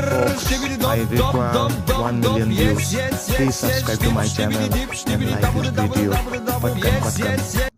Folks, I require 1 million views. Please subscribe to my channel and like this video. Patkan patkan.